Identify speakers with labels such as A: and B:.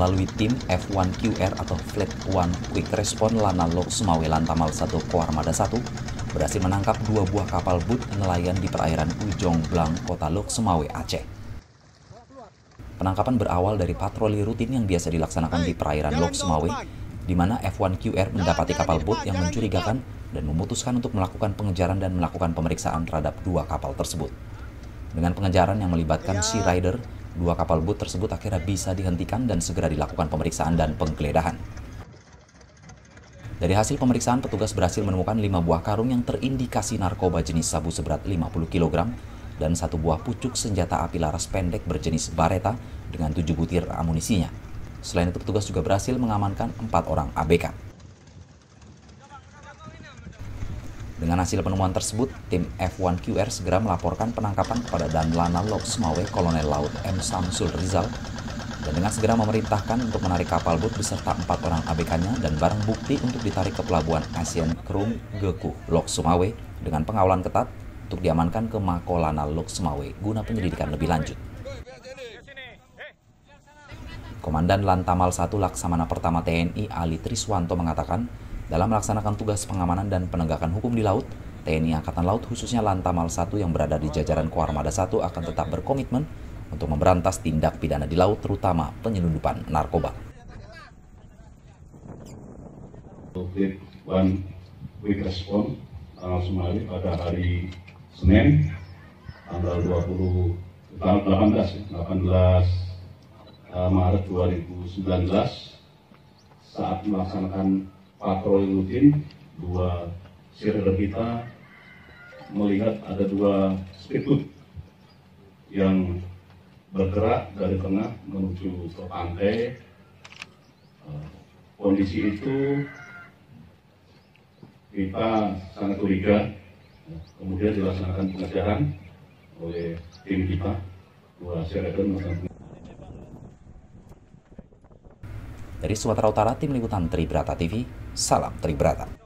A: melalui tim F1QR atau Fleet One Quick Response Lanalo Sumawe Lantamal 1 Koarmada 1 berhasil menangkap dua buah kapal boot nelayan di perairan Ujong Blang, Kota Lok Sumawe, Aceh. Penangkapan berawal dari patroli rutin yang biasa dilaksanakan di perairan Lok Sumawe, di mana F1QR mendapati kapal boot yang mencurigakan dan memutuskan untuk melakukan pengejaran dan melakukan pemeriksaan terhadap dua kapal tersebut. Dengan pengejaran yang melibatkan Sea Rider, Dua kapal boot tersebut akhirnya bisa dihentikan dan segera dilakukan pemeriksaan dan penggeledahan. Dari hasil pemeriksaan, petugas berhasil menemukan lima buah karung yang terindikasi narkoba jenis sabu seberat 50 kg dan satu buah pucuk senjata api laras pendek berjenis bareta dengan tujuh butir amunisinya. Selain itu, petugas juga berhasil mengamankan empat orang ABK. Dengan hasil penemuan tersebut, tim F1QR segera melaporkan penangkapan kepada Danlana Lok Semawe Kolonel Laut M. Samsul Rizal dan dengan segera memerintahkan untuk menarik kapal boot beserta empat orang ABK-nya dan barang bukti untuk ditarik ke pelabuhan Asian Krum Geku Lok Sumawe dengan pengawalan ketat untuk diamankan ke Makolana Lok Sumawe guna penyelidikan lebih lanjut. Komandan Lantamal 1 Laksamana Pertama TNI Ali Triswanto mengatakan dalam melaksanakan tugas pengamanan dan penegakan hukum di laut, TNI Angkatan Laut khususnya Lantamal 1 yang berada di jajaran Koarmada 1 akan tetap berkomitmen untuk memberantas tindak pidana di laut terutama penyelundupan narkoba.
B: Tanggal pada hari Senin tanggal 20 tanggal 18 18 Maret 2019 saat melaksanakan patroli rutin dua sirder kita melihat ada dua speedboat yang bergerak dari tengah menuju ke pantai. Eh, kondisi itu kita sangat curiga, kemudian dilaksanakan pengejaran oleh tim kita, dua sirder
A: dari Sumatera Utara, Tim Liputan Tribrata TV, Salam Tribrata.